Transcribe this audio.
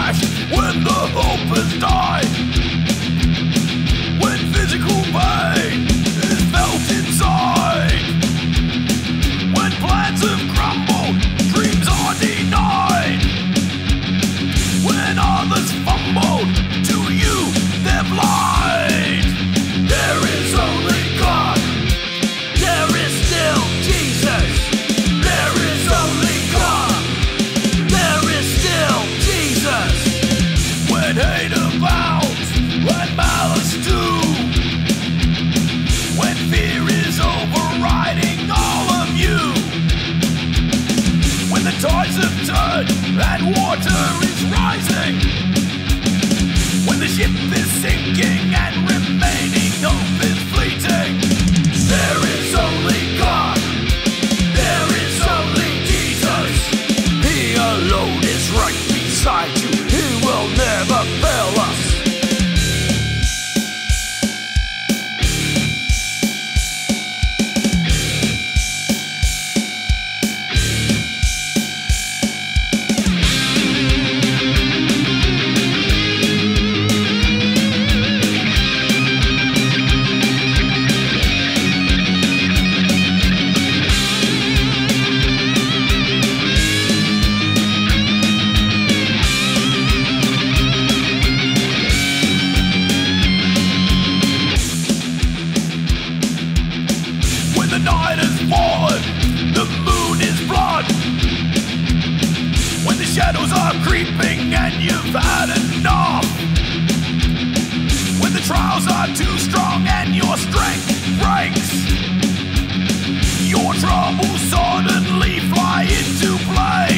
crash when the hope is died. When physical pain is felt inside. When plans have crumbled, dreams are denied. When others fumble. Are creeping and you've had enough. When the trials are too strong and your strength breaks, your troubles suddenly fly into place.